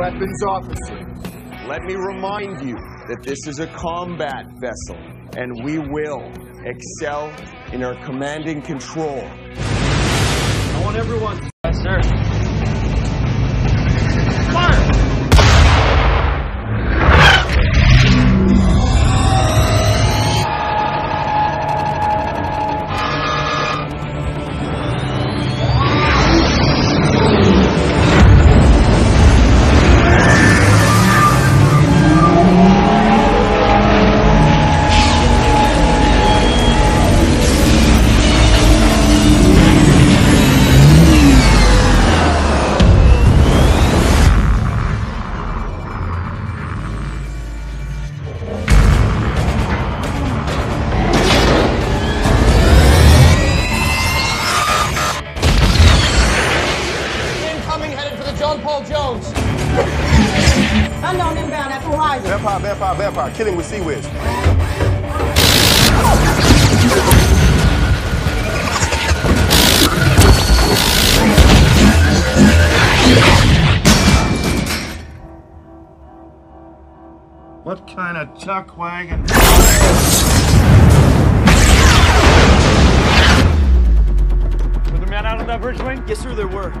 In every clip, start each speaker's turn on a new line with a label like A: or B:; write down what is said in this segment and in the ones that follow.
A: weapons officer.
B: Let me remind you that this is a combat vessel, and we will excel in our command and control.
A: I want everyone.
C: Yes, sir.
D: John Paul Jones.
E: Unknown inbound at Horizon.
F: Vampire, vampire, vampire. Killing with CIWS.
G: What kind of chuck wagon?
C: Were there men out on that bridge wing?
D: Yes, sir, there were.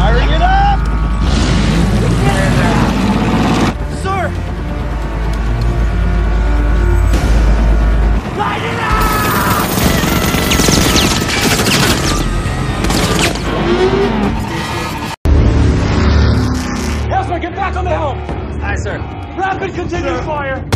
C: Firing it up! Sir! Light it up! Helmsman, get back on the helm! Aye, sir. Rapid continuous fire!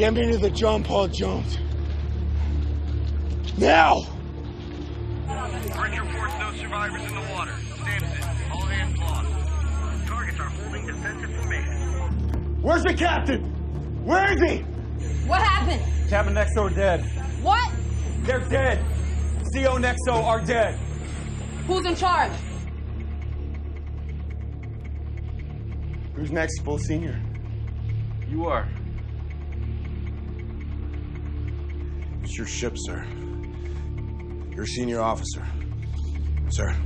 F: Get me to the John Paul Jones. Now!
H: Bridge reports no survivors in the water. Sampson, all hands lost. Targets are holding defensive formation.
F: Where's the captain? Where is he?
E: What happened?
C: Cabin Nexo are dead.
E: What?
C: They're dead. CO and XO are dead.
E: Who's in charge?
F: Who's next, full senior?
C: You are.
F: It's your ship, sir. You're a senior officer. Sir.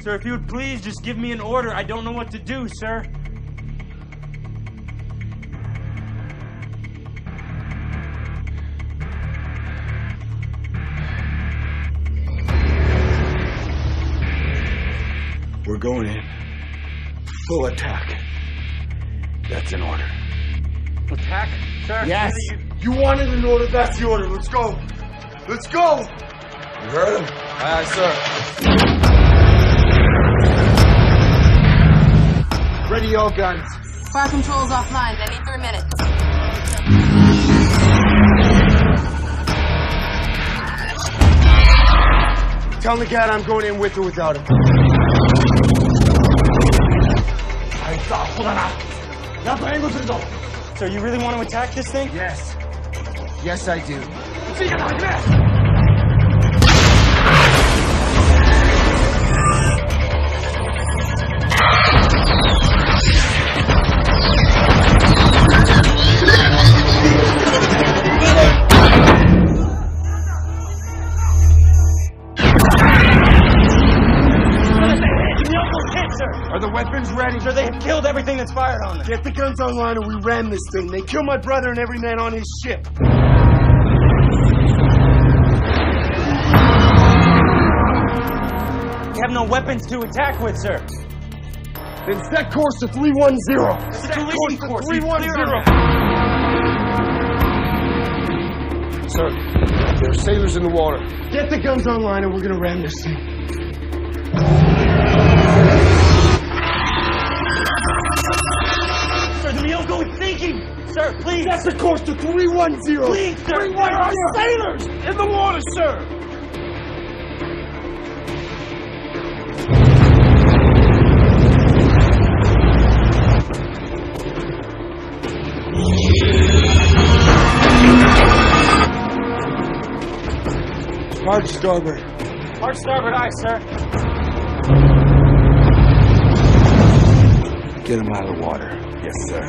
C: Sir, if you would please just give me an order. I don't know what to do, sir.
F: We're going in. Full attack. That's an order.
C: Attack, sir?
F: Yes!
C: You-
F: You wanted an order, that's the order. Let's go. Let's go! You heard him? Aye, aye, sir. Ready all guns.
E: Fire control's offline. They need three minutes.
F: Tell the cat I'm going in with or without him. I saw him.
C: Sir, you really want to attack this thing?
F: Yes. Yes, I do.
C: Are the weapons ready? Sir, they have killed everything that's fired on them.
F: Get the guns online or we ram this thing. They killed my brother and every man on his ship.
C: We have no weapons to attack with, sir.
I: Then set course to 310.
C: Set course. 310.
I: Sir, there are sailors in the water.
F: Get the guns online and we're gonna ram this thing.
C: Sir, please.
F: Set the course to 310.
C: Please, sir.
F: There are sailors in the water, sir.
I: Hard starboard.
C: Hard starboard aye, sir.
I: Get him out of the water. Yes, sir.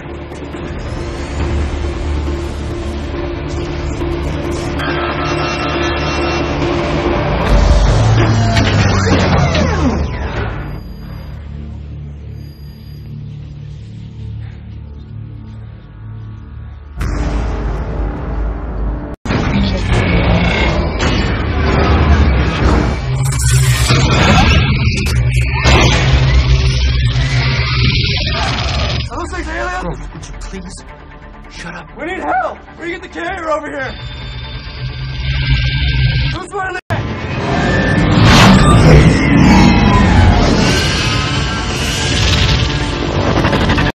C: Where you get the carrier over here?